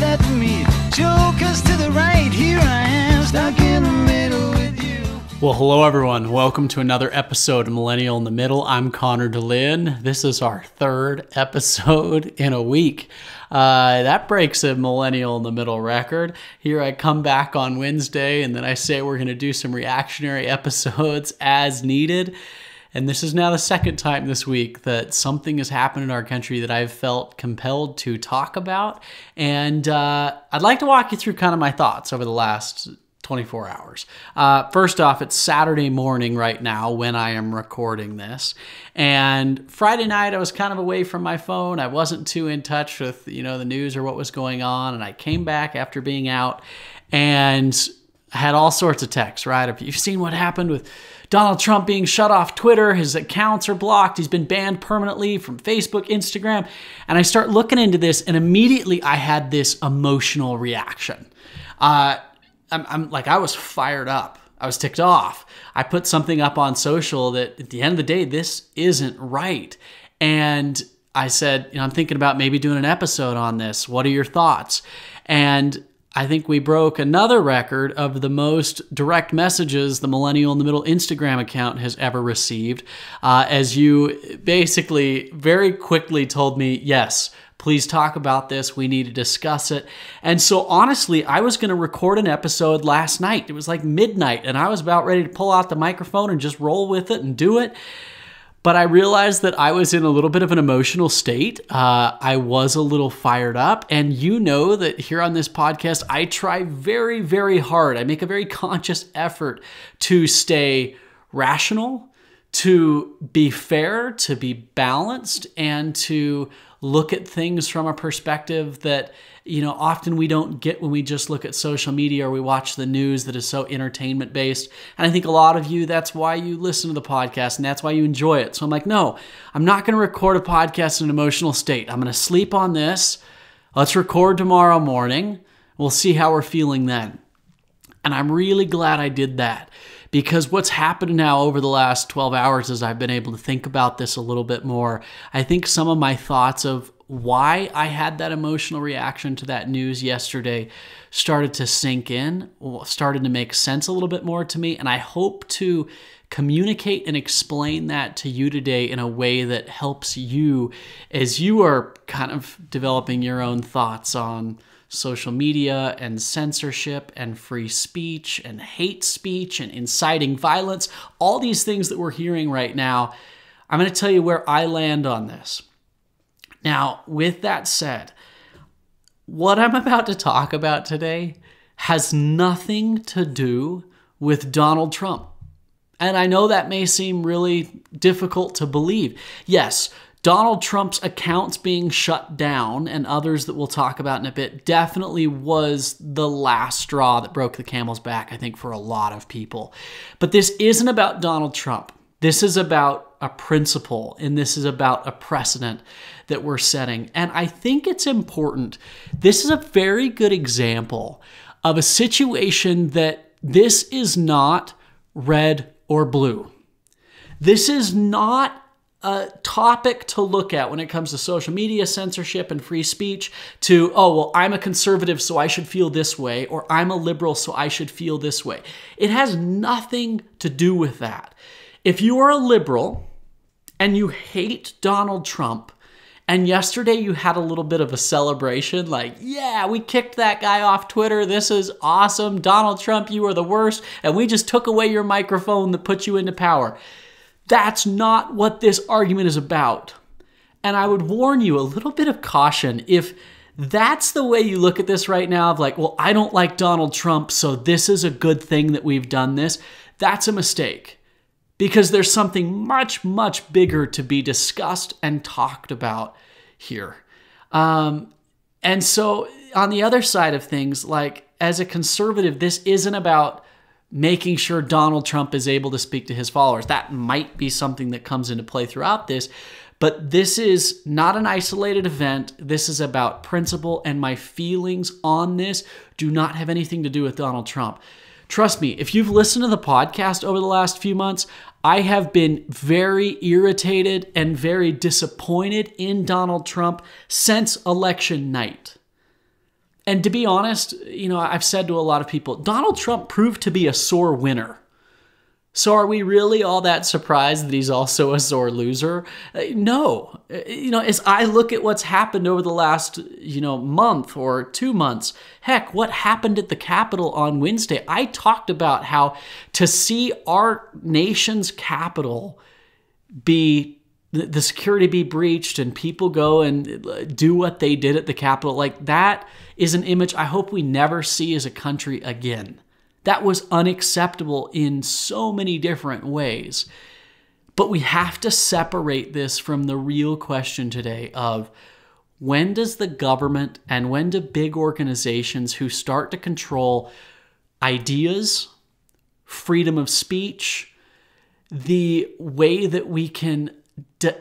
me. Jokers to the right, here I am, stuck in the middle with you. Well, hello everyone. Welcome to another episode of Millennial in the Middle. I'm Connor Dehlin. This is our third episode in a week. Uh, that breaks a Millennial in the Middle record. Here I come back on Wednesday and then I say we're going to do some reactionary episodes as needed. And this is now the second time this week that something has happened in our country that I've felt compelled to talk about. And uh, I'd like to walk you through kind of my thoughts over the last 24 hours. Uh, first off, it's Saturday morning right now when I am recording this. And Friday night, I was kind of away from my phone. I wasn't too in touch with, you know, the news or what was going on. And I came back after being out and had all sorts of texts, right? Have you seen what happened with Donald Trump being shut off Twitter? His accounts are blocked. He's been banned permanently from Facebook, Instagram. And I start looking into this, and immediately I had this emotional reaction. Uh, I'm, I'm like, I was fired up. I was ticked off. I put something up on social that at the end of the day, this isn't right. And I said, you know, I'm thinking about maybe doing an episode on this. What are your thoughts? And I think we broke another record of the most direct messages the Millennial in the Middle Instagram account has ever received, uh, as you basically very quickly told me, yes, please talk about this. We need to discuss it. And so, honestly, I was going to record an episode last night. It was like midnight, and I was about ready to pull out the microphone and just roll with it and do it. But I realized that I was in a little bit of an emotional state. Uh, I was a little fired up. And you know that here on this podcast, I try very, very hard. I make a very conscious effort to stay rational, to be fair, to be balanced, and to look at things from a perspective that you know often we don't get when we just look at social media or we watch the news that is so entertainment based and i think a lot of you that's why you listen to the podcast and that's why you enjoy it. So i'm like no i'm not going to record a podcast in an emotional state. I'm going to sleep on this. Let's record tomorrow morning. We'll see how we're feeling then. And i'm really glad i did that because what's happened now over the last 12 hours as I've been able to think about this a little bit more, I think some of my thoughts of why I had that emotional reaction to that news yesterday started to sink in, started to make sense a little bit more to me. And I hope to communicate and explain that to you today in a way that helps you as you are kind of developing your own thoughts on social media and censorship and free speech and hate speech and inciting violence, all these things that we're hearing right now. I'm going to tell you where I land on this. Now, with that said, what I'm about to talk about today has nothing to do with Donald Trump. And I know that may seem really difficult to believe. Yes, Donald Trump's accounts being shut down and others that we'll talk about in a bit definitely was the last straw that broke the camel's back, I think, for a lot of people. But this isn't about Donald Trump. This is about a principle and this is about a precedent that we're setting. And I think it's important. This is a very good example of a situation that this is not red or blue. This is not a topic to look at when it comes to social media censorship and free speech to, oh, well, I'm a conservative, so I should feel this way, or I'm a liberal, so I should feel this way. It has nothing to do with that. If you are a liberal and you hate Donald Trump, and yesterday you had a little bit of a celebration, like, yeah, we kicked that guy off Twitter. This is awesome. Donald Trump, you are the worst. And we just took away your microphone that put you into power. That's not what this argument is about. And I would warn you a little bit of caution if that's the way you look at this right now of like, well, I don't like Donald Trump, so this is a good thing that we've done this. That's a mistake because there's something much, much bigger to be discussed and talked about here. Um, and so, on the other side of things, like as a conservative, this isn't about making sure Donald Trump is able to speak to his followers. That might be something that comes into play throughout this. But this is not an isolated event. This is about principle, and my feelings on this do not have anything to do with Donald Trump. Trust me, if you've listened to the podcast over the last few months, I have been very irritated and very disappointed in Donald Trump since election night. And to be honest, you know, I've said to a lot of people, Donald Trump proved to be a sore winner. So are we really all that surprised that he's also a sore loser? Uh, no. Uh, you know, as I look at what's happened over the last, you know, month or 2 months, heck, what happened at the Capitol on Wednesday? I talked about how to see our nation's capital be the security be breached and people go and uh, do what they did at the Capitol, like that is an image I hope we never see as a country again. That was unacceptable in so many different ways. But we have to separate this from the real question today of when does the government and when do big organizations who start to control ideas, freedom of speech, the way that we can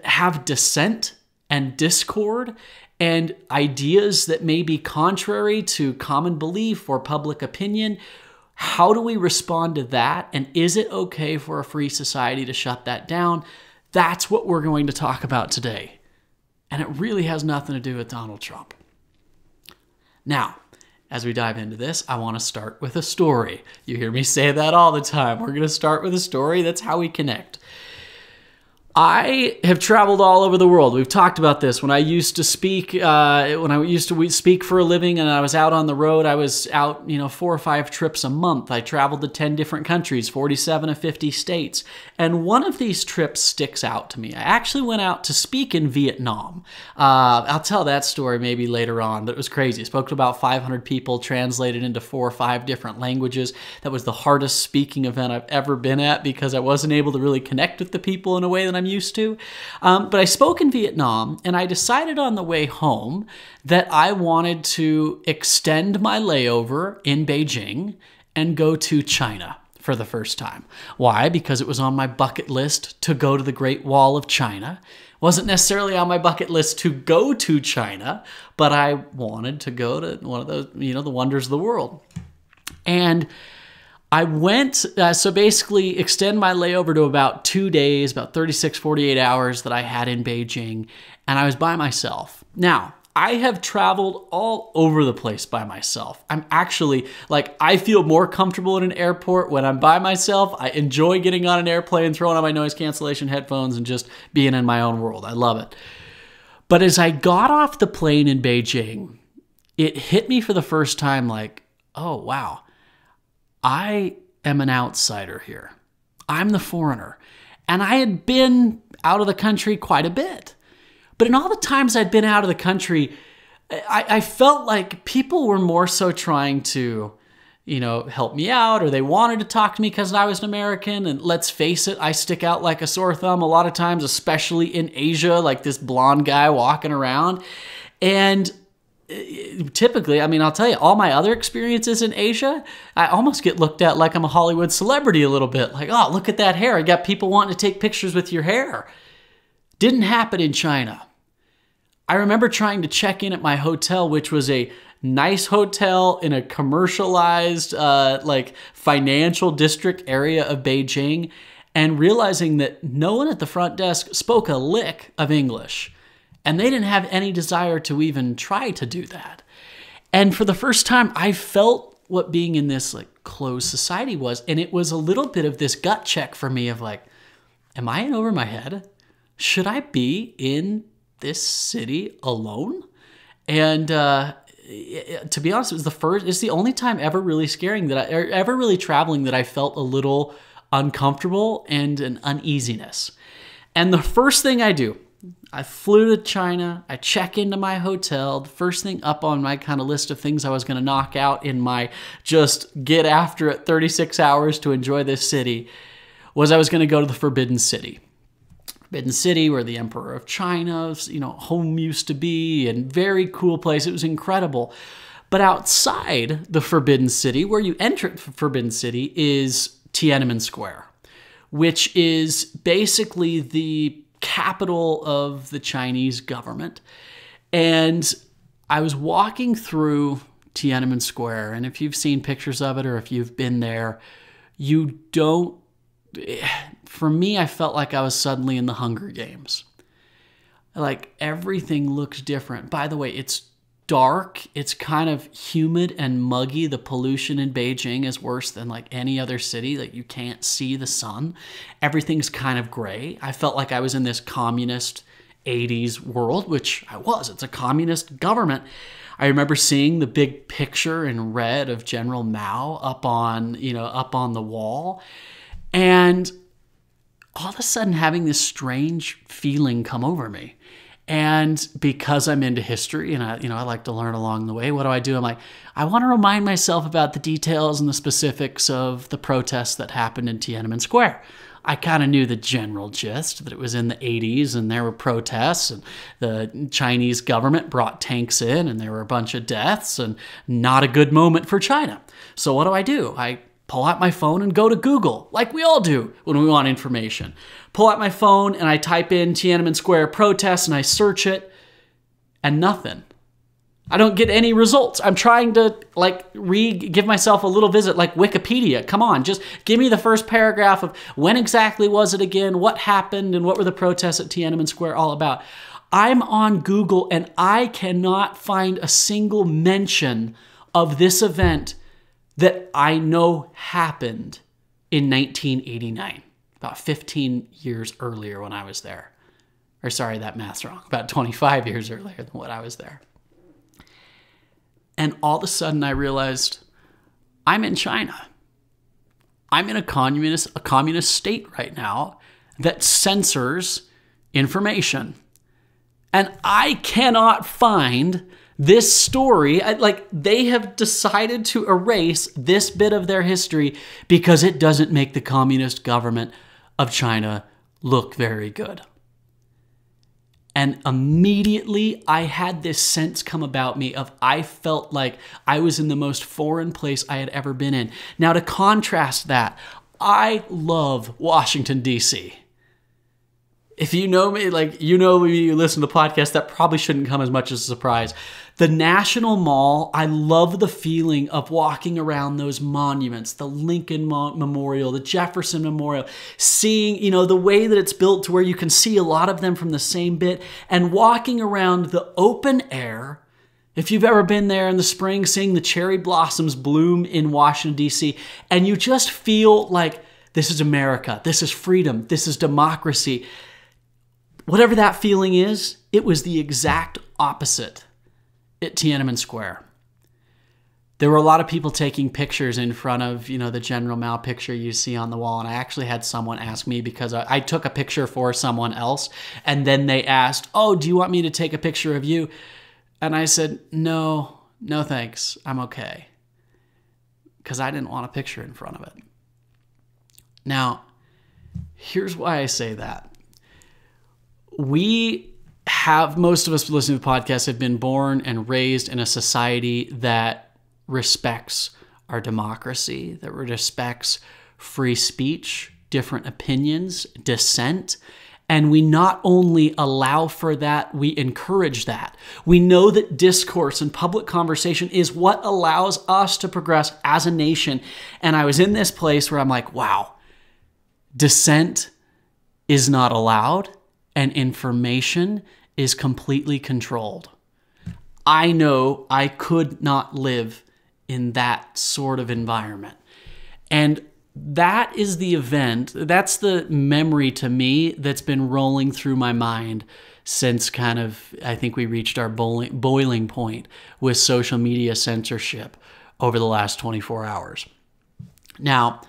have dissent and discord and ideas that may be contrary to common belief or public opinion, how do we respond to that? And is it okay for a free society to shut that down? That's what we're going to talk about today. And it really has nothing to do with Donald Trump. Now, as we dive into this, I want to start with a story. You hear me say that all the time. We're going to start with a story. That's how we connect. I have traveled all over the world. We've talked about this. When I used to speak, uh, when I used to speak for a living, and I was out on the road, I was out, you know, four or five trips a month. I traveled to ten different countries, forty-seven of fifty states, and one of these trips sticks out to me. I actually went out to speak in Vietnam. Uh, I'll tell that story maybe later on, but it was crazy. I spoke to about five hundred people, translated into four or five different languages. That was the hardest speaking event I've ever been at because I wasn't able to really connect with the people in a way that I'm used to. Um, but I spoke in Vietnam, and I decided on the way home that I wanted to extend my layover in Beijing and go to China for the first time. Why? Because it was on my bucket list to go to the Great Wall of China. Wasn't necessarily on my bucket list to go to China, but I wanted to go to one of those, you know, the wonders of the world. And I went, uh, so basically, extend my layover to about two days, about 36, 48 hours that I had in Beijing, and I was by myself. Now, I have traveled all over the place by myself. I'm actually like, I feel more comfortable in an airport when I'm by myself. I enjoy getting on an airplane, throwing on my noise cancellation headphones, and just being in my own world. I love it. But as I got off the plane in Beijing, it hit me for the first time like, oh, wow I am an outsider here. I'm the foreigner. And I had been out of the country quite a bit. But in all the times I'd been out of the country, I, I, felt like people were more so trying to, you know, help me out or they wanted to talk to me because I was an American. And let's face it, I stick out like a sore thumb a lot of times, especially in Asia, like this blonde guy walking around. And typically, I mean, I'll tell you, all my other experiences in Asia, I almost get looked at like I'm a Hollywood celebrity a little bit. Like, oh, look at that hair. I got people wanting to take pictures with your hair. Didn't happen in China. I remember trying to check in at my hotel, which was a nice hotel in a commercialized, uh, like financial district area of Beijing, and realizing that no one at the front desk spoke a lick of English. And they didn't have any desire to even try to do that. And for the first time, I felt what being in this like closed society was. And it was a little bit of this gut check for me of like, am I in over my head? Should I be in this city alone? And uh, to be honest, it was the first, it's the only time ever really scaring that I, ever really traveling that I felt a little uncomfortable and an uneasiness. And the first thing I do, I flew to China. I check into my hotel. The first thing up on my kind of list of things I was going to knock out in my just get after it 36 hours to enjoy this city was I was going to go to the Forbidden City. Forbidden City, where the Emperor of China's you know home used to be, and very cool place. It was incredible. But outside the Forbidden City, where you enter Forbidden City, is Tiananmen Square, which is basically the capital of the Chinese government. And I was walking through Tiananmen Square, and if you've seen pictures of it or if you've been there, you don't. For me, I felt like I was suddenly in the Hunger Games. Like everything looks different. By the way, it's dark. It's kind of humid and muggy. The pollution in Beijing is worse than like any other city. Like you can't see the sun. Everything's kind of gray. I felt like I was in this communist 80s world, which I was. It's a communist government. I remember seeing the big picture in red of General Mao up on, you know, up on the wall. And all of a sudden having this strange feeling come over me. And because I'm into history and I, you know, I like to learn along the way, what do I do? I'm like, I want to remind myself about the details and the specifics of the protests that happened in Tiananmen Square. I kind of knew the general gist that it was in the 80s and there were protests and the Chinese government brought tanks in and there were a bunch of deaths and not a good moment for China. So what do I do? I pull out my phone and go to Google, like we all do when we want information. Pull out my phone and I type in Tiananmen Square protest and I search it, and nothing. I don't get any results. I'm trying to like re give myself a little visit like Wikipedia. Come on, just give me the first paragraph of when exactly was it again, what happened, and what were the protests at Tiananmen Square all about. I'm on Google and I cannot find a single mention of this event that I know happened in 1989, about 15 years earlier when I was there. Or sorry, that math's wrong, about 25 years earlier than what I was there. And all of a sudden I realized I'm in China. I'm in a communist a communist state right now that censors information. And I cannot find this story, like they have decided to erase this bit of their history because it doesn't make the communist government of China look very good. And immediately I had this sense come about me of I felt like I was in the most foreign place I had ever been in. Now, to contrast that, I love Washington, D.C if you know me, like you know me, you listen to the podcast, that probably shouldn't come as much as a surprise. The National Mall, I love the feeling of walking around those monuments, the Lincoln Mo- Memorial, the Jefferson Memorial, seeing, you know, the way that it's built to where you can see a lot of them from the same bit, and walking around the open air. If you've ever been there in the spring, seeing the cherry blossoms bloom in Washington, D.C., and you just feel like this is America, this is freedom, this is democracy Whatever that feeling is, it was the exact opposite at Tiananmen Square. There were a lot of people taking pictures in front of, you know, the General Mao picture you see on the wall. And I actually had someone ask me because I, I took a picture for someone else. And then they asked, Oh, do you want me to take a picture of you? And I said, No, no thanks. I'm okay. Because I didn't want a picture in front of it. Now, here's why I say that we have most of us listening to podcasts have been born and raised in a society that respects our democracy, that respects free speech, different opinions, dissent. And we not only allow for that, we encourage that. We know that discourse and public conversation is what allows us to progress as a nation. And I was in this place where I'm like, wow, dissent is not allowed and information is completely controlled. I know I could not live in that sort of environment. And that is the event, that's the memory to me that's been rolling through my mind since kind of, I think we reached our boiling boiling point with social media censorship over the last 24 hours. Now,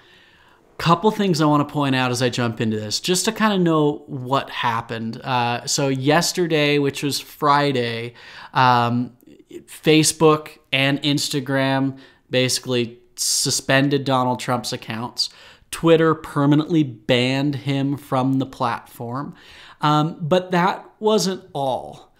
couple things I want to point out as I jump into this, just to kind of know what happened. Uh, so yesterday, which was Friday, um, Facebook and Instagram basically suspended Donald Trump's accounts. Twitter permanently banned him from the platform. Um, but that wasn't all.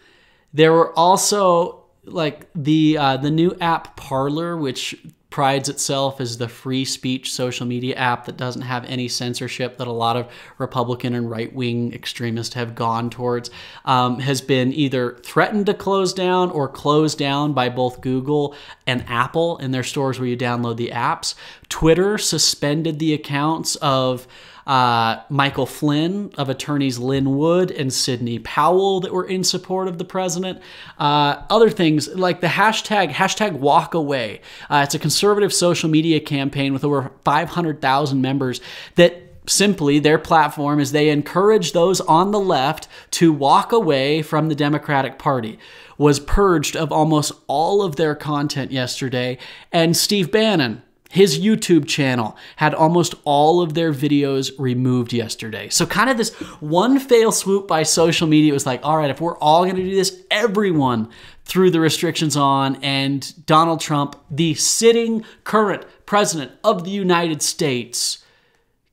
There were also like the uh, the new app Parler, which prides itself as the free speech social media app that doesn't have any censorship that a lot of Republican and right wing extremists have gone towards, um, has been either threatened to close down or closed down by both Google and Apple in their stores where you download the apps. Twitter suspended the accounts of uh, Michael Flynn of attorneys Lin Wood and Sidney Powell that were in support of the president. Uh, other things like the hashtag hashtag Walk Away. Uh, it's a conservative social media campaign with over 500,000 members that simply their platform is they encourage those on the left to walk away from the Democratic Party was purged of almost all of their content yesterday and Steve Bannon his YouTube channel had almost all of their videos removed yesterday. So, kind of this one fail swoop by social media was like, all right, if we're all going to do this, everyone threw the restrictions on, and Donald Trump, the sitting current president of the United States,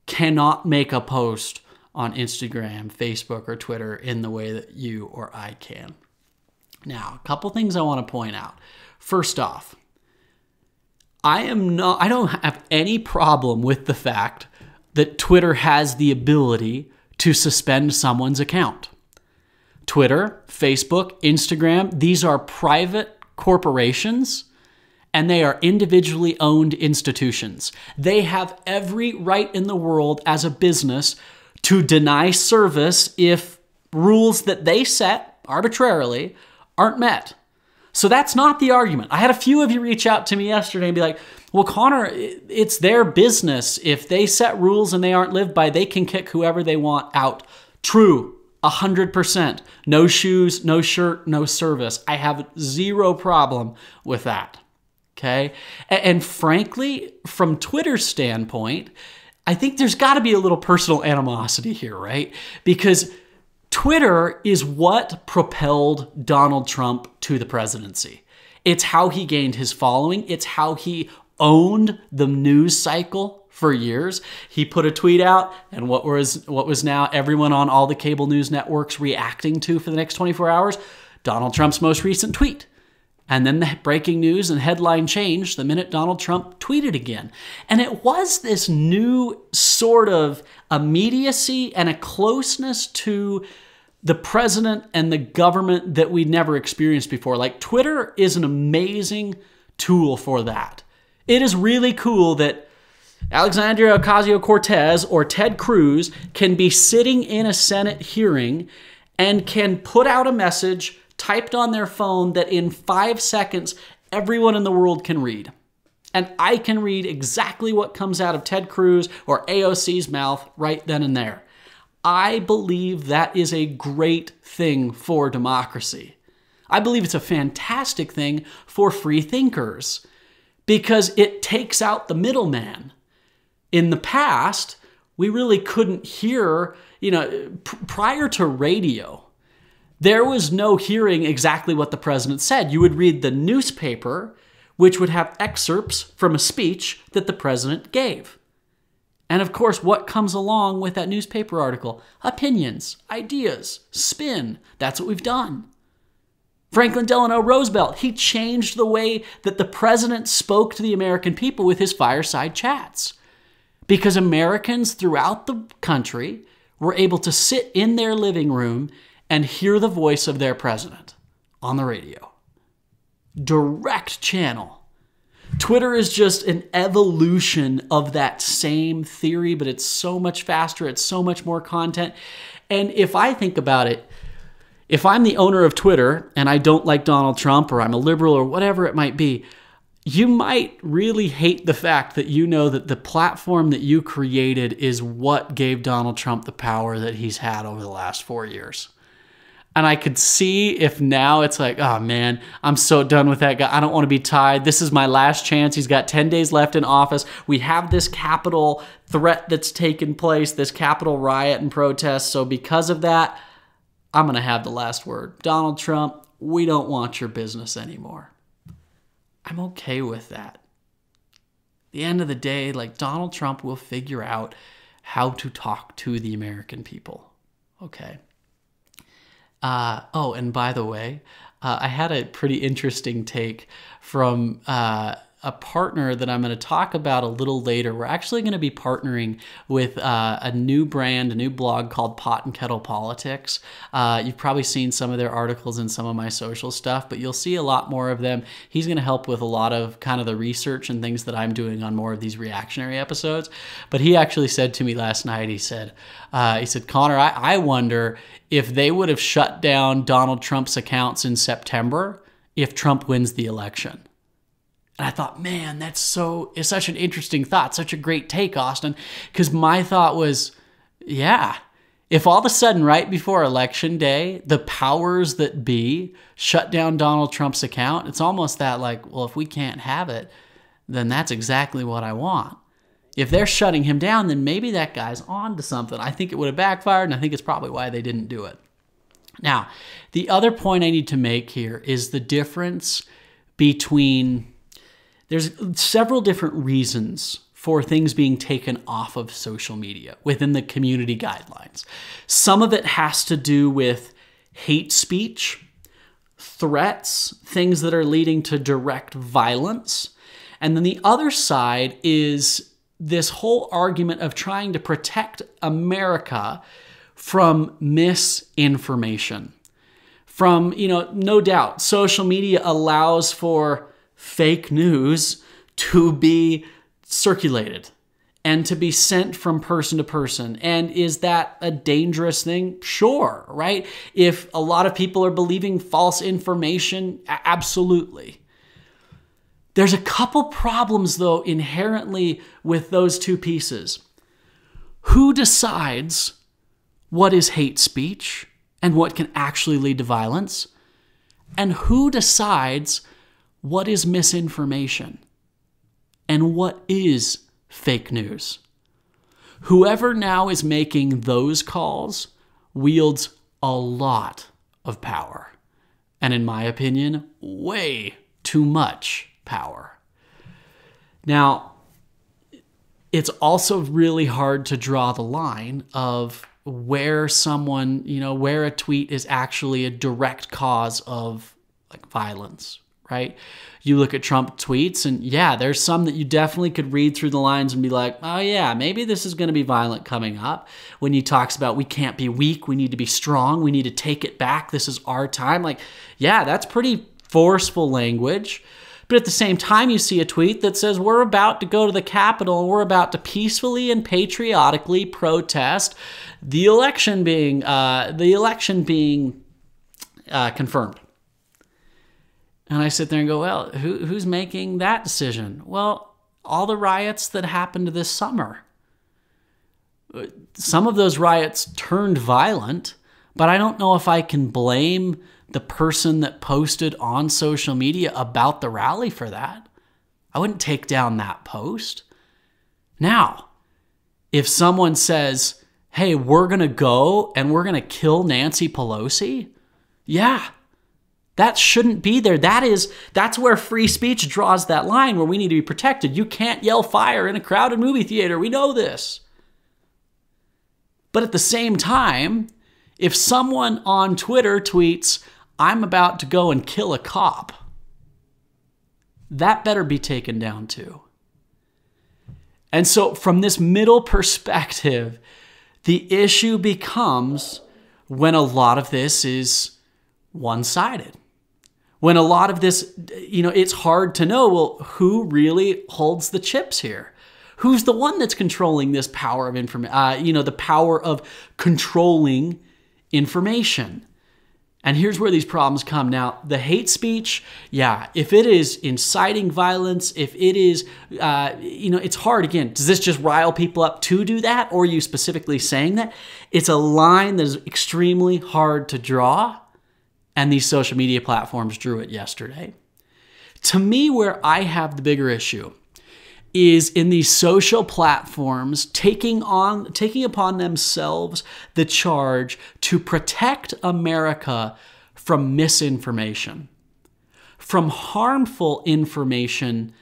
cannot make a post on Instagram, Facebook, or Twitter in the way that you or I can. Now, a couple things I want to point out. First off, I am not I don't have any problem with the fact that Twitter has the ability to suspend someone's account. Twitter, Facebook, Instagram, these are private corporations and they are individually owned institutions. They have every right in the world as a business to deny service if rules that they set arbitrarily aren't met. So that's not the argument. I had a few of you reach out to me yesterday and be like, well, Connor, it's their business. If they set rules and they aren't lived by, they can kick whoever they want out. True, 100%. No shoes, no shirt, no service. I have zero problem with that. Okay. And, frankly, from Twitter's standpoint, I think there's got to be a little personal animosity here, right? Because Twitter is what propelled Donald Trump to the presidency. It's how he gained his following, it's how he owned the news cycle for years. He put a tweet out and what was what was now everyone on all the cable news networks reacting to for the next 24 hours, Donald Trump's most recent tweet. And then the breaking news and headline changed the minute Donald Trump tweeted again. And it was this new sort of immediacy and a closeness to the president and the government that we never experienced before. Like Twitter is an amazing tool for that. It is really cool that Alexandria Ocasio Cortez or Ted Cruz can be sitting in a Senate hearing and can put out a message typed on their phone that in five seconds everyone in the world can read. And I can read exactly what comes out of Ted Cruz or AOC's mouth right then and there. I believe that is a great thing for democracy. I believe it's a fantastic thing for free thinkers because it takes out the middleman. In the past, we really couldn't hear, you know, prior to radio, there was no hearing exactly what the president said. You would read the newspaper, which would have excerpts from a speech that the president gave. And of course, what comes along with that newspaper article? Opinions, ideas, spin. That's what we've done. Franklin Delano Roosevelt, he changed the way that the president spoke to the American people with his fireside chats. Because Americans throughout the country were able to sit in their living room and hear the voice of their president on the radio. Direct channel Twitter is just an evolution of that same theory, but it's so much faster, it's so much more content. And if I think about it, if I'm the owner of Twitter and I don't like Donald Trump or I'm a liberal or whatever it might be, you might really hate the fact that you know that the platform that you created is what gave Donald Trump the power that he's had over the last four years. And I could see if now it's like, oh man, I'm so done with that guy. I don't want to be tied. This is my last chance. He's got 10 days left in office. We have this capital threat that's taken place, this capital riot and protest. So because of that, I'm going to have the last word. Donald Trump, we don't want your business anymore. I'm okay with that. The end of the day, like Donald Trump will figure out how to talk to the American people. Okay. Uh, oh, and by the way, uh, I had a pretty interesting take from uh, a partner that I'm going to talk about a little later. We're actually going to be partnering with uh, a new brand, a new blog called Pot and Kettle Politics. Uh, you've probably seen some of their articles in some of my social stuff, but you'll see a lot more of them. He's going to help with a lot of kind of the research and things that I'm doing on more of these reactionary episodes. But he actually said to me last night, he said, uh, he said, Connor, I, I wonder if they would have shut down Donald Trump's accounts in September if Trump wins the election. And I thought, man, that's so, it's such an interesting thought, such a great take, Austin. Because my thought was, yeah, if all of a sudden, right before election day, the powers that be shut down Donald Trump's account, it's almost that like, well, if we can't have it, then that's exactly what I want. If they're shutting him down, then maybe that guy's on to something. I think it would have backfired, and I think it's probably why they didn't do it. Now, the other point I need to make here is the difference between there's several different reasons for things being taken off of social media within the community guidelines. Some of it has to do with hate speech, threats, things that are leading to direct violence. And then the other side is this whole argument of trying to protect America from misinformation. From, you know, no doubt, social media allows for fake news to be circulated and to be sent from person to person. And is that a dangerous thing? Sure, right? If a lot of people are believing false information, absolutely. There's a couple problems, though, inherently with those two pieces. Who decides what is hate speech and what can actually lead to violence? And who decides what is misinformation and what is fake news? Whoever now is making those calls wields a lot of power. And in my opinion, way too much power. Now, it's also really hard to draw the line of where someone, you know, where a tweet is actually a direct cause of like violence, right? You look at Trump tweets, and yeah, there's some that you definitely could read through the lines and be like, oh, yeah, maybe this is going to be violent coming up. When he talks about we can't be weak, we need to be strong, we need to take it back, this is our time. Like, yeah, that's pretty forceful language. But at the same time, you see a tweet that says, We're about to go to the Capitol we're about to peacefully and patriotically protest the election being, uh, the election being uh, confirmed. And I sit there and go, Well, who, who's making that decision? Well, all the riots that happened this summer. Some of those riots turned violent, but I don't know if I can blame the person that posted on social media about the rally for that. I wouldn't take down that post. Now, if someone says, hey, we're going to go and we're going to kill Nancy Pelosi, yeah, that shouldn't be there. That is, that's where free speech draws that line where we need to be protected. You can't yell fire in a crowded movie theater. We know this. But at the same time, if someone on Twitter tweets, I'm about to go and kill a cop. That better be taken down too. And so, from this middle perspective, the issue becomes when a lot of this is one sided. When a lot of this, you know, it's hard to know, well, who really holds the chips here? Who's the one that's controlling this power of information, uh, you know, the power of controlling information? And here's where these problems come. Now, the hate speech, yeah, if it is inciting violence, if it is, uh, you know, it's hard. Again, does this just rile people up to do that? Or are you specifically saying that? It's a line that is extremely hard to draw. And these social media platforms drew it yesterday. To me, where I have the bigger issue is in these social platforms taking on taking upon themselves the charge to protect America from misinformation from harmful information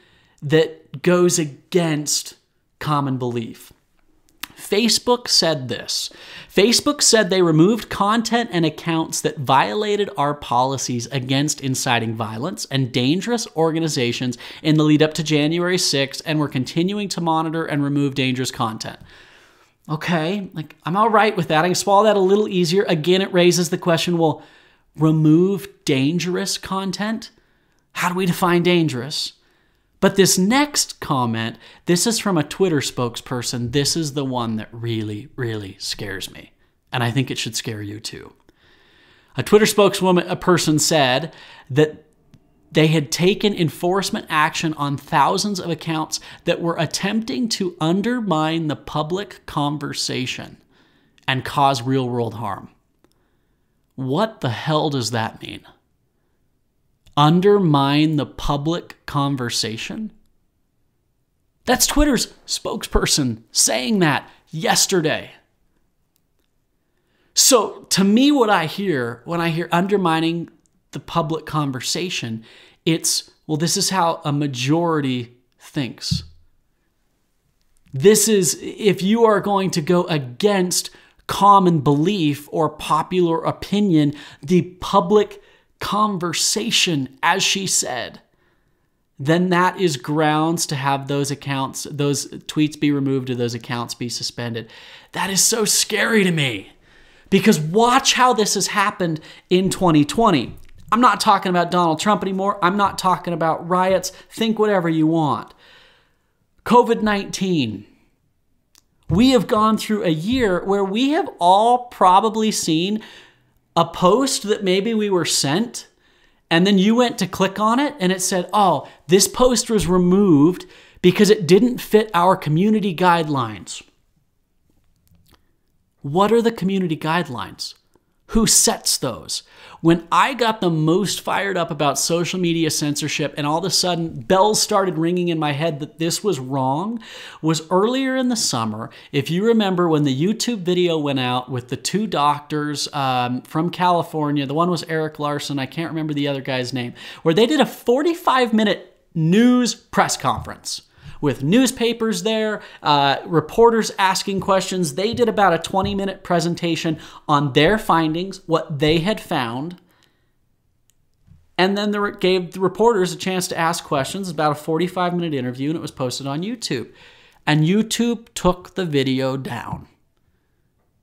that goes against common belief Facebook said this. Facebook said they removed content and accounts that violated our policies against inciting violence and dangerous organizations in the lead up to January 6th, and we're continuing to monitor and remove dangerous content. Okay, like I'm all right with that. I can swallow that a little easier. Again, it raises the question well, remove dangerous content? How do we define dangerous? But this next comment, this is from a Twitter spokesperson. This is the one that really, really scares me. And I think it should scare you too. A Twitter spokeswoman, a person said that they had taken enforcement action on thousands of accounts that were attempting to undermine the public conversation and cause real world harm. What the hell does that mean? Undermine the public conversation? That's Twitter's spokesperson saying that yesterday. So, to me, what I hear when I hear undermining the public conversation, it's, well, this is how a majority thinks. This is, if you are going to go against common belief or popular opinion, the public conversation, as she said, then that is grounds to have those accounts, those tweets be removed or those accounts be suspended. That is so scary to me because watch how this has happened in 2020. I'm not talking about Donald Trump anymore. I'm not talking about riots. Think whatever you want. COVID 19. We have gone through a year where we have all probably seen a post that maybe we were sent, and then you went to click on it and it said, oh, this post was removed because it didn't fit our community guidelines. What are the community guidelines? Who sets those? When I got the most fired up about social media censorship and all of a sudden bells started ringing in my head that this was wrong was earlier in the summer. If you remember when the YouTube video went out with the two doctors um, from California, the one was Eric Larson, I can't remember the other guy's name, where they did a 45 minute news press conference with newspapers there, uh, reporters asking questions. They did about a 20 minute presentation on their findings, what they had found. And then they gave the reporters a chance to ask questions. About a 45 minute interview, and it was posted on YouTube. And YouTube took the video down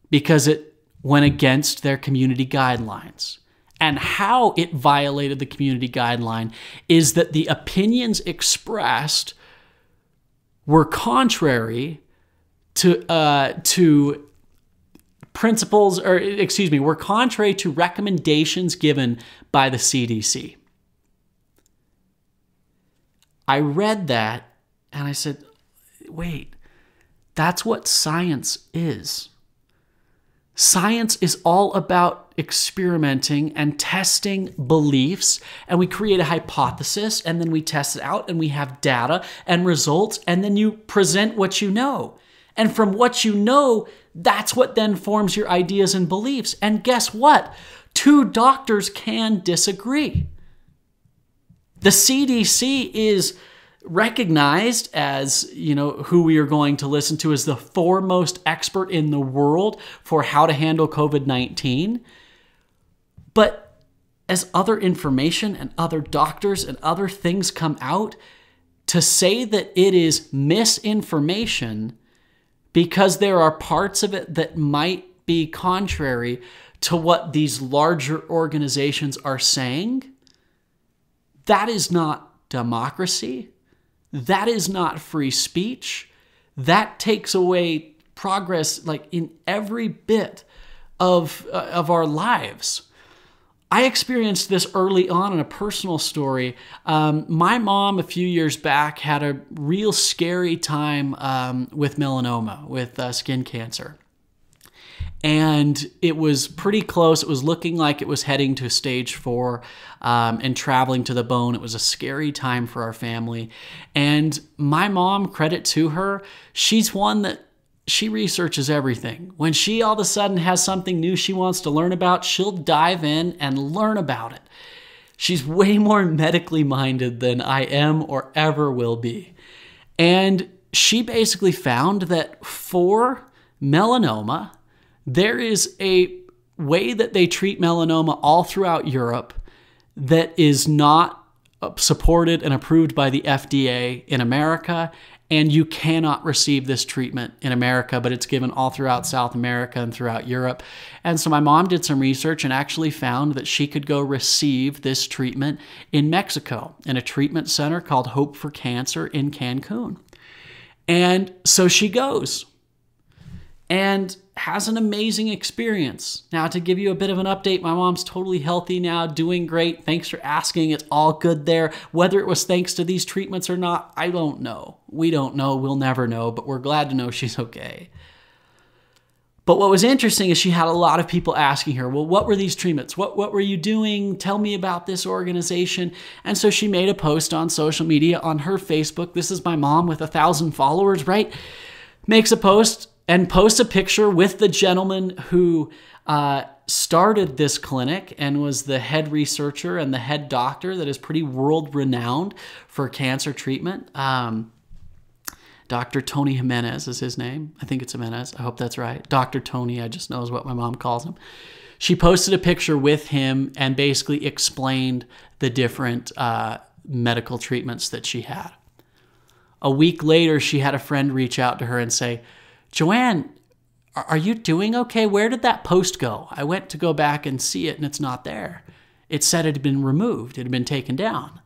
because it went against their community guidelines. And how it violated the community guideline is that the opinions expressed were contrary to uh, to principles or excuse me were contrary to recommendations given by the CDC. I read that and I said, wait, that's what science is. Science is all about experimenting and testing beliefs, and we create a hypothesis, and then we test it out, and we have data and results, and then you present what you know. And from what you know, that's what then forms your ideas and beliefs. And guess what? Two doctors can disagree. The CDC is recognized as you know who we are going to listen to as the foremost expert in the world for how to handle covid-19 but as other information and other doctors and other things come out to say that it is misinformation because there are parts of it that might be contrary to what these larger organizations are saying that is not democracy that is not free speech. That takes away progress like in every bit of uh, of our lives. I experienced this early on in a personal story. Um, my mom, a few years back, had a real scary time um, with melanoma, with uh, skin cancer and it was pretty close. It was looking like it was heading to stage four um, and traveling to the bone. It was a scary time for our family. And my mom, credit to her, she's one that she researches everything. When she all of a sudden has something new she wants to learn about, she'll dive in and learn about it. She's way more medically minded than I am or ever will be. And she basically found that for melanoma, there is a way that they treat melanoma all throughout Europe that is not supported and approved by the FDA in America. And you cannot receive this treatment in America, but it's given all throughout South America and throughout Europe. And so my mom did some research and actually found that she could go receive this treatment in Mexico in a treatment center called Hope for Cancer in Cancun. And so she goes and has an amazing experience. Now, to give you a bit of an update, my mom's totally healthy now, doing great. Thanks for asking. It's all good there. Whether it was thanks to these treatments or not, I don't know. We don't know. We'll never know, but we're glad to know she's okay. But what was interesting is she had a lot of people asking her, well, what were these treatments? What, what were you doing? Tell me about this organization. And so she made a post on social media on her Facebook. This is my mom with a thousand followers, right? Makes a post and posts a picture with the gentleman who uh, started this clinic and was the head researcher and the head doctor that is pretty world renowned for cancer treatment. Um, Dr. Tony Jimenez is his name. I think it's Jimenez. I hope that's right. Dr. Tony, I just know is what my mom calls him. She posted a picture with him and basically explained the different uh, medical treatments that she had. A week later, she had a friend reach out to her and say, Joanne, are you doing okay? Where did that post go? I went to go back and see it and it's not there. It said it had been removed, it had been taken down.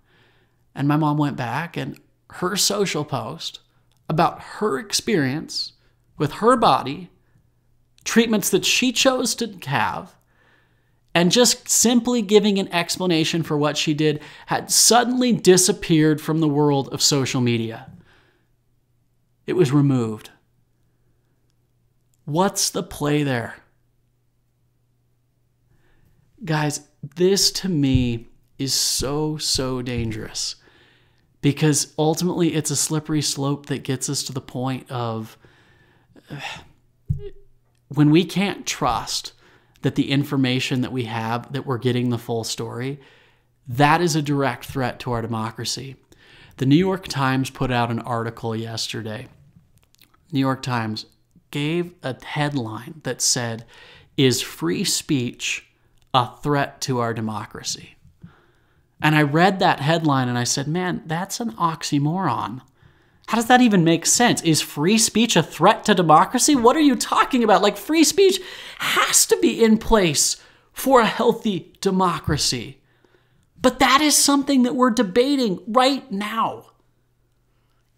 And my mom went back and her social post about her experience with her body, treatments that she chose to have, and just simply giving an explanation for what she did had suddenly disappeared from the world of social media. It was removed. What's the play there? Guys, this to me is so, so dangerous because ultimately it's a slippery slope that gets us to the point of when we can't trust that the information that we have that we're getting the full story that is a direct threat to our democracy the new york times put out an article yesterday new york times gave a headline that said is free speech a threat to our democracy and I read that headline and I said, man, that's an oxymoron. How does that even make sense? Is free speech a threat to democracy? What are you talking about? Like, free speech has to be in place for a healthy democracy. But that is something that we're debating right now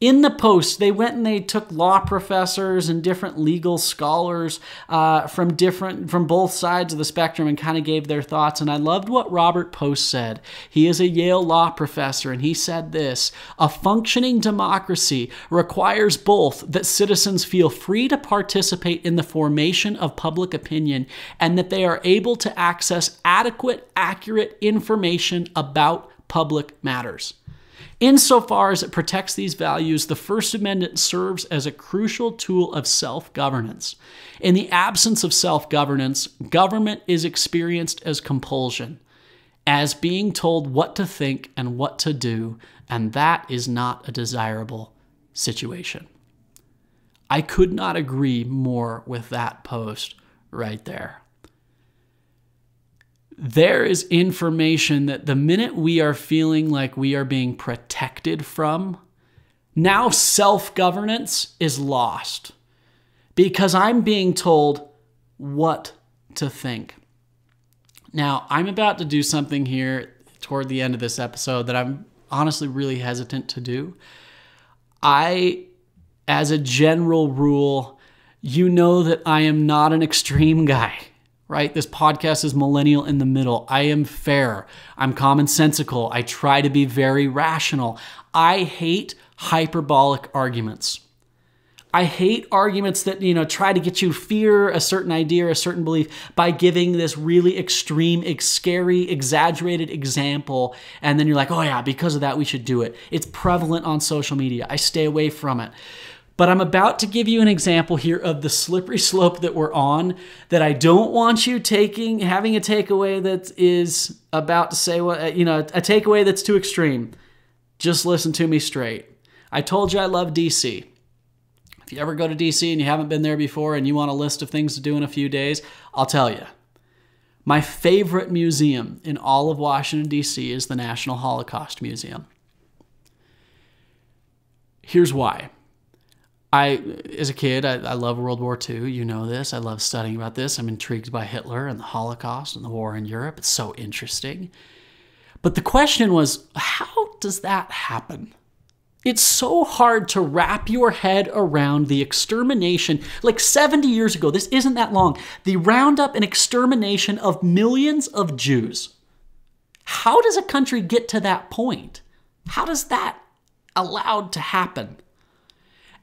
in the post, they went and they took law professors and different legal scholars uh, from different from both sides of the spectrum and kind of gave their thoughts. And I loved what Robert Post said. He is a Yale law professor, and he said this: "A functioning democracy requires both that citizens feel free to participate in the formation of public opinion and that they are able to access adequate, accurate information about public matters." Insofar as it protects these values, the First Amendment serves as a crucial tool of self governance. In the absence of self governance, government is experienced as compulsion, as being told what to think and what to do, and that is not a desirable situation. I could not agree more with that post right there there is information that the minute we are feeling like we are being protected from, now self governance is lost because I'm being told what to think. Now, I'm about to do something here toward the end of this episode that I'm honestly really hesitant to do. I, as a general rule, you know that I am not an extreme guy right? This podcast is millennial in the middle. I am fair. I'm commonsensical. I try to be very rational. I hate hyperbolic arguments. I hate arguments that, you know, try to get you fear a certain idea or a certain belief by giving this really extreme, scary, exaggerated example. And then you're like, oh, yeah, because of that, we should do it. It's prevalent on social media. I stay away from it. But I'm about to give you an example here of the slippery slope that we're on that I don't want you taking, having a takeaway that is about to say what, you know, a takeaway that's too extreme. Just listen to me straight. I told you I love DC. If you ever go to DC and you haven't been there before and you want a list of things to do in a few days, I'll tell you. My favorite museum in all of Washington, D.C. is the National Holocaust Museum. Here's why. I, as a kid, I, I love World War II. You know this. I love studying about this. I'm intrigued by Hitler and the Holocaust and the war in Europe. It's so interesting. But the question was, how does that happen? It's so hard to wrap your head around the extermination. Like 70 years ago, this isn't that long, the roundup and extermination of millions of Jews. How does a country get to that point? How does that allowed to happen?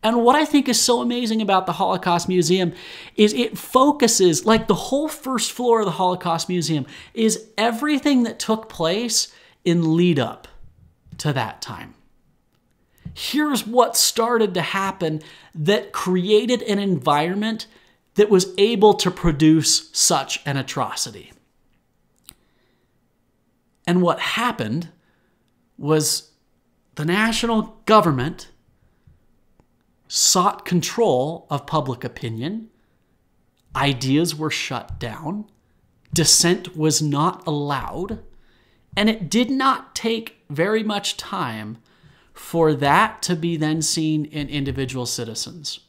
And what I think is so amazing about the Holocaust Museum is it focuses, like the whole first floor of the Holocaust Museum, is everything that took place in lead up to that time here's what started to happen that created an environment that was able to produce such an atrocity. And what happened was the national government sought control of public opinion, ideas were shut down, dissent was not allowed, and it did not take very much time for that to be then seen in individual citizens.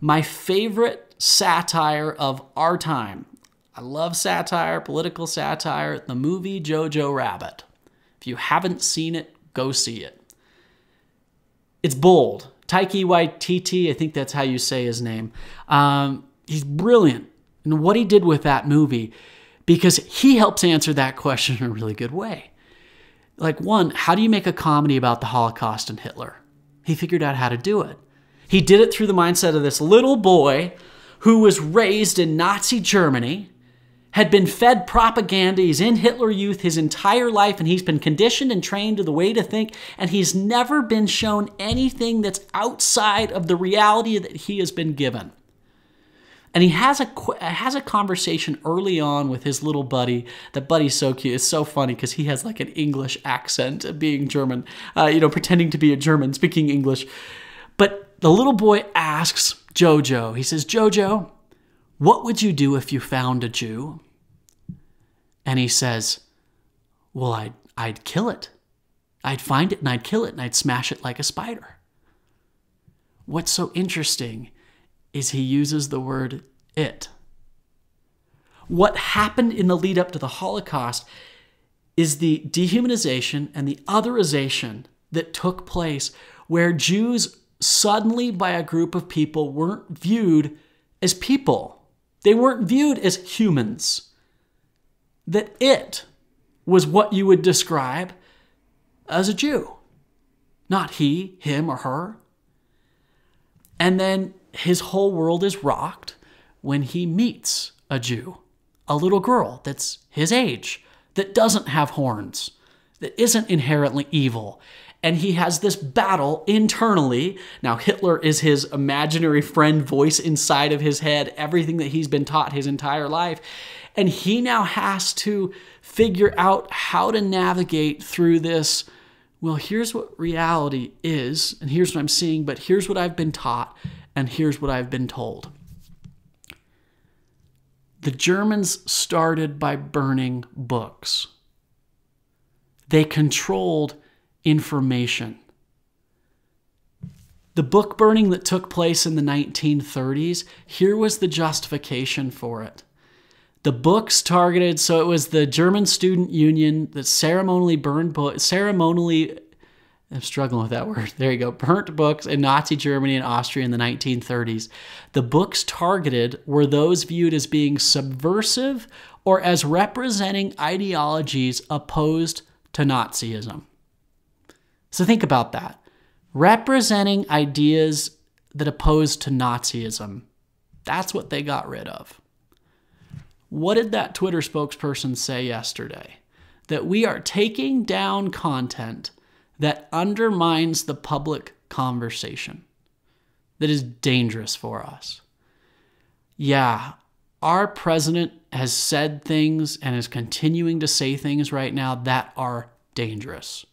My favorite satire of our time. I love satire, political satire, the movie Jojo Rabbit. If you haven't seen it, go see it. It's bold. Taika Waititi, I think that's how you say his name. Um, he's brilliant And what he did with that movie because he helps answer that question in a really good way like one, how do you make a comedy about the Holocaust and Hitler? He figured out how to do it. He did it through the mindset of this little boy who was raised in Nazi Germany, had been fed propaganda. He's in Hitler Youth his entire life, and he's been conditioned and trained to the way to think, and he's never been shown anything that's outside of the reality that he has been given and he has a has a conversation early on with his little buddy. That buddy's so cute. It's so funny because he has like an English accent, being German, uh, you know, pretending to be a German, speaking English. But the little boy asks Jojo. He says, "Jojo, what would you do if you found a Jew?" And he says, "Well, I'd I'd kill it. I'd find it and I'd kill it and I'd smash it like a spider." What's so interesting is he uses the word it. What happened in the lead up to the Holocaust is the dehumanization and the otherization that took place where Jews suddenly by a group of people weren't viewed as people. They weren't viewed as humans. That it was what you would describe as a Jew, not he, him, or her. And then his whole world is rocked when he meets a Jew, a little girl that's his age, that doesn't have horns, that isn't inherently evil. And he has this battle internally. Now, Hitler is his imaginary friend voice inside of his head, everything that he's been taught his entire life. And he now has to figure out how to navigate through this. Well, here's what reality is, and here's what I'm seeing, but here's what I've been taught, and here's what I've been told. The Germans started by burning books. They controlled information. The book burning that took place in the 1930s, here was the justification for it. The books targeted, so it was the German Student Union that ceremonially burned books, ceremonially I'm struggling with that word. There you go. Burnt books in Nazi Germany and Austria in the 1930s. The books targeted were those viewed as being subversive or as representing ideologies opposed to Nazism. So think about that. Representing ideas that opposed to Nazism. That's what they got rid of. What did that Twitter spokesperson say yesterday? That we are taking down content that undermines the public conversation, that is dangerous for us. Yeah, our president has said things and is continuing to say things right now that are dangerous.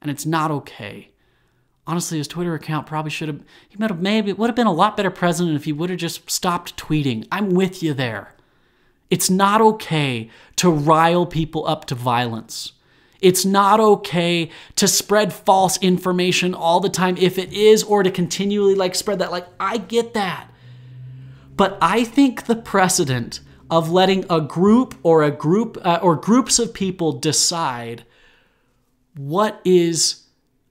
And it's not okay. honestly, his Twitter account probably should have, he might have, maybe, would have been a lot better president if he would have just stopped tweeting. I'm with you there. It's not okay to rile people up to violence. It's not okay to spread false information all the time if it is, or to continually like spread that. Like, I get that. But I think the precedent of letting a group or a group uh, or groups of people decide what is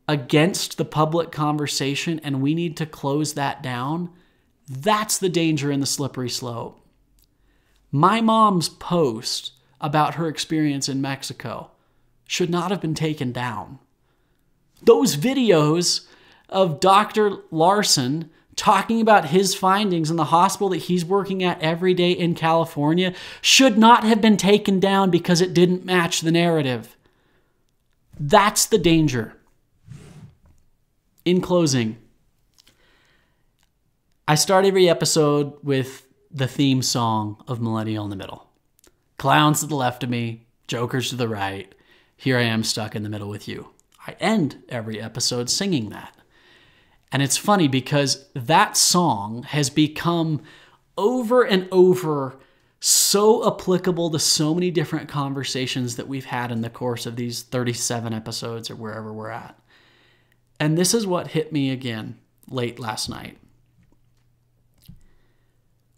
against the public conversation and we need to close that down, that's the danger in the slippery slope. My mom's post about her experience in Mexico should not have been taken down. Those videos of Dr. Larson talking about his findings in the hospital that he's working at every day in California should not have been taken down because it didn't match the narrative. That's the danger. In closing, I start every episode with the theme song of Millennial in the Middle. Clowns to the left of me, jokers to the right. Here I am stuck in the middle with you. I end every episode singing that. And it's funny because that song has become over and over so applicable to so many different conversations that we've had in the course of these 37 episodes or wherever we're at. And this is what hit me again late last night.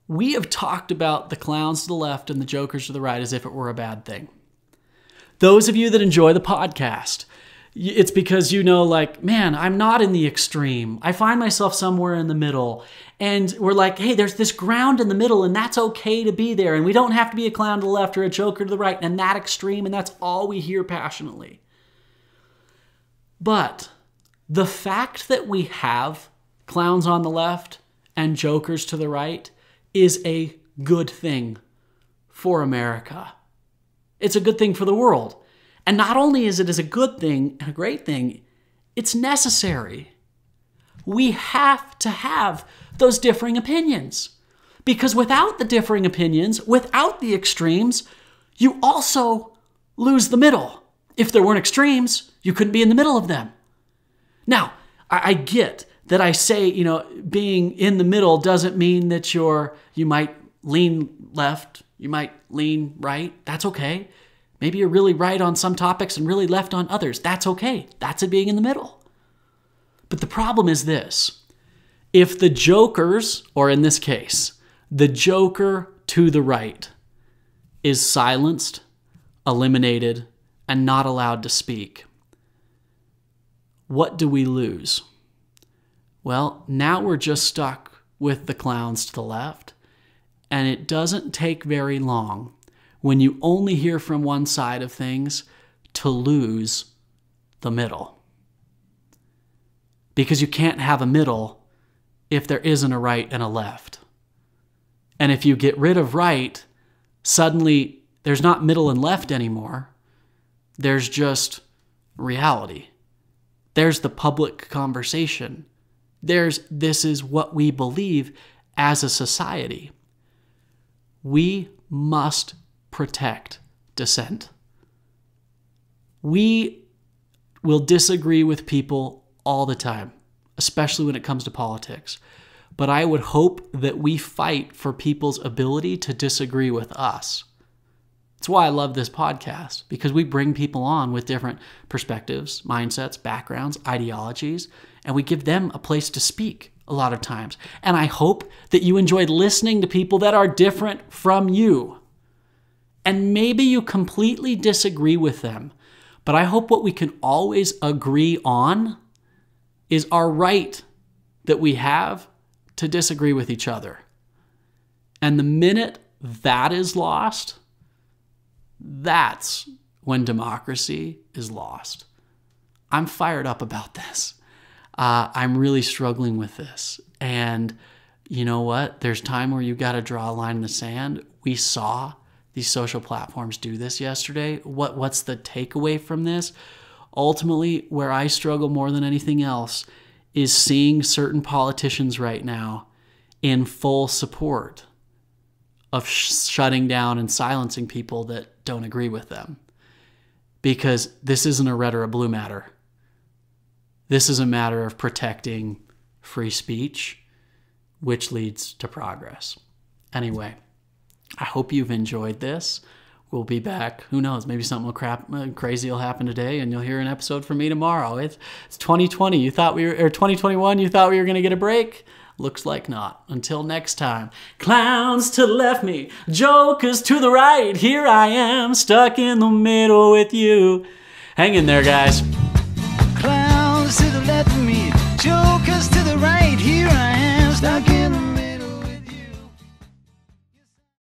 We have talked about the clowns to the left and the jokers to the right as if it were a bad thing. Those of you that enjoy the podcast, it's because you know, like, man, I'm not in the extreme. I find myself somewhere in the middle. And we're like, hey, there's this ground in the middle, and that's okay to be there. And we don't have to be a clown to the left or a joker to the right, and that extreme, and that's all we hear passionately. But the fact that we have clowns on the left and jokers to the right is a good thing for America. It's a good thing for the world. And not only is it a good thing and a great thing, it's necessary. We have to have those differing opinions. Because without the differing opinions, without the extremes, you also lose the middle. If there weren't extremes, you couldn't be in the middle of them. Now, I, get that I say, you know, being in the middle doesn't mean that you're, you might lean left, you might lean right. That's okay. Maybe you're really right on some topics and really left on others. That's okay. That's it being in the middle. But the problem is this if the jokers, or in this case, the joker to the right, is silenced, eliminated, and not allowed to speak, what do we lose? Well, now we're just stuck with the clowns to the left, and it doesn't take very long when you only hear from one side of things to lose the middle. Because you can't have a middle if there isn't a right and a left. And if you get rid of right, suddenly there's not middle and left anymore. There's just reality. There's the public conversation. There's this is what we believe as a society. We must protect dissent. We will disagree with people all the time, especially when it comes to politics. But I would hope that we fight for people's ability to disagree with us. That's why I love this podcast because we bring people on with different perspectives, mindsets, backgrounds, ideologies, and we give them a place to speak a lot of times. And I hope that you enjoyed listening to people that are different from you. And maybe you completely disagree with them, but I hope what we can always agree on is our right that we have to disagree with each other. And the minute that is lost, that's when democracy is lost. I'm fired up about this. Uh, I'm really struggling with this. And you know what? There's time where you got to draw a line in the sand. We saw these social platforms do this yesterday. What what's the takeaway from this? Ultimately, where I struggle more than anything else is seeing certain politicians right now in full support of sh- shutting down and silencing people that don't agree with them. Because this isn't a red or a blue matter. This is a matter of protecting free speech, which leads to progress. Anyway, I hope you've enjoyed this. We'll be back. Who knows? Maybe something will crap, uh, crazy will happen today, and you'll hear an episode from me tomorrow. It's, it's 2020. You thought we were, or 2021. You thought we were to get a break. Looks like not. Until next time. Clowns to the left me, jokers to the right. Here I am, stuck in the middle with you. Hang in there, guys. Clowns to the left me, jokers to the right. Here I am, stuck